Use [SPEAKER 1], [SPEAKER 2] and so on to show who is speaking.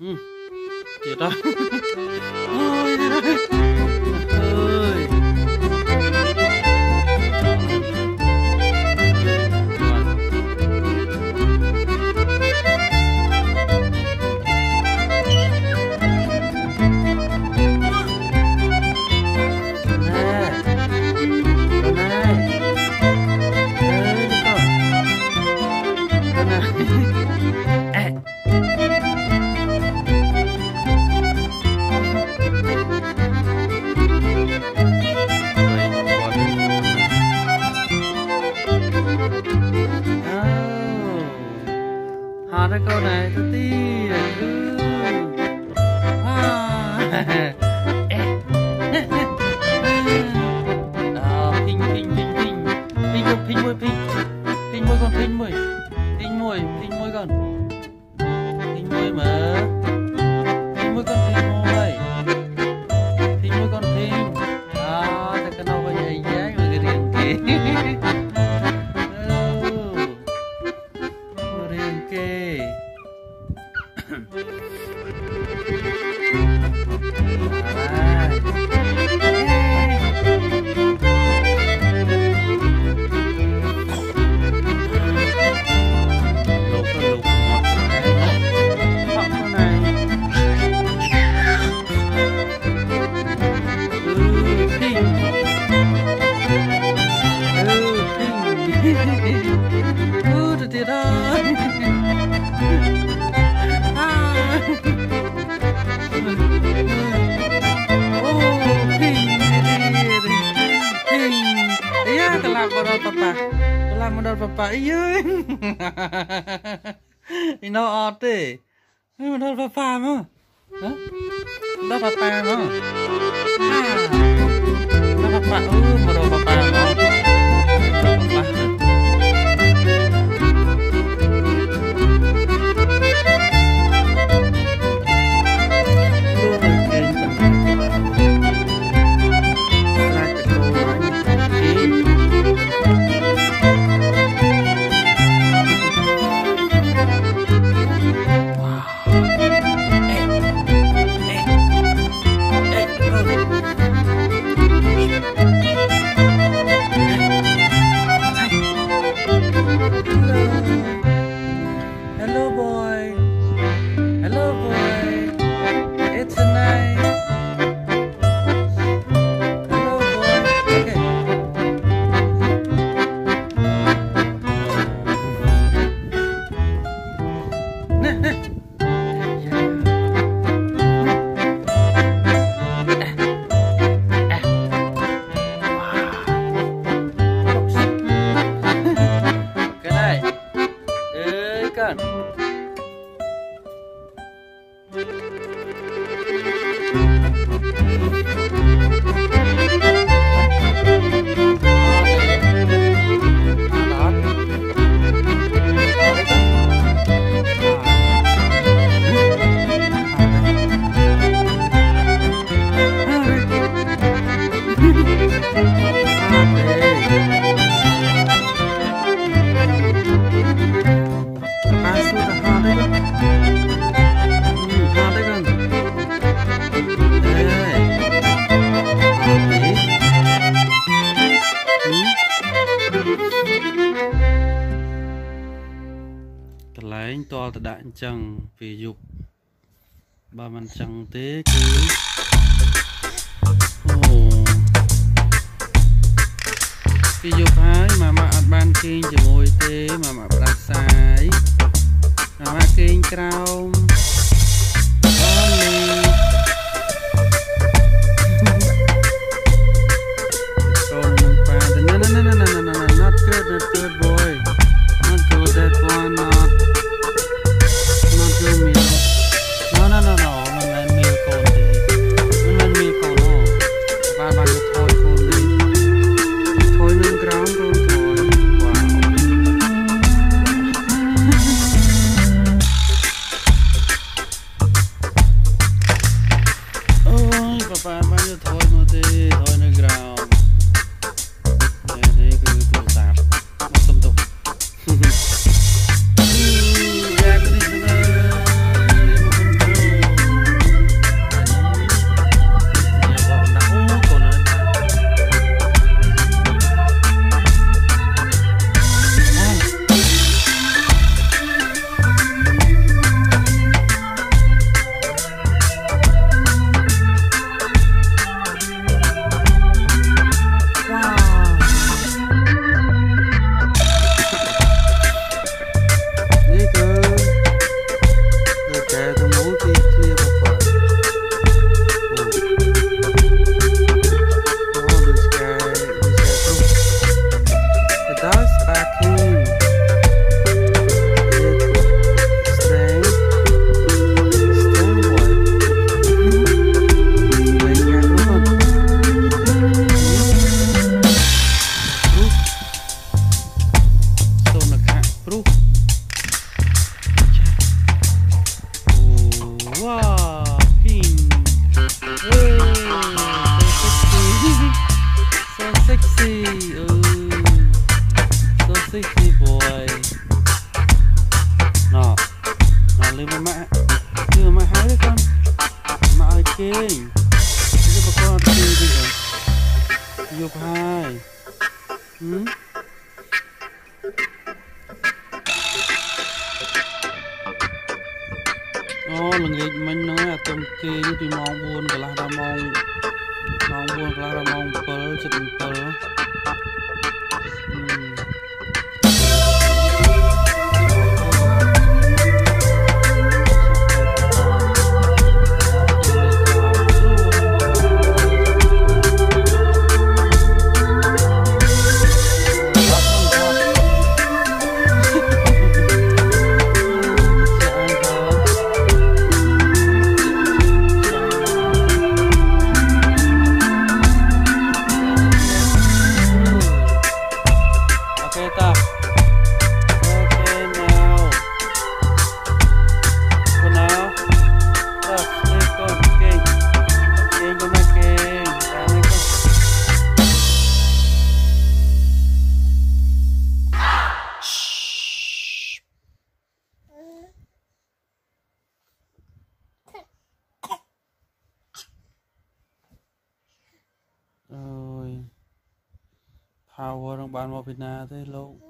[SPEAKER 1] 嗯点他诶啊。嘿嘿 phải chứ. Nó ọt thế mà nó phải pha mà. Nó phải pha mà. À. Nó phải pha ừ mà đồ phải pha mà. time. កន្លែងតលតដាក់អញ្ចឹងពេលយប់បើមិនអញ្ចឹងទេគឺអូពេលយប់ហើយម៉ាម៉ាអត់បានគេងជាមួយទេម៉ាម៉ាផ្ដាសាយម៉ាម៉ាគេងក្រោមអូនេះចូលនឹងប៉ាណាណាណាណាណាណា not good not good boy sexy ừ. so sexy, boy. Nào nào lên với mẹ. Đưa mẹ hái đi con. Mẹ ơi kinh đưa bà con đi đi rồi dục hai. Ừ? ô là người mình nói là tầm kia từ mong buồn cả là mong 9ខ្លះដល់ម៉ោង7 7 power ng ban mo thế lo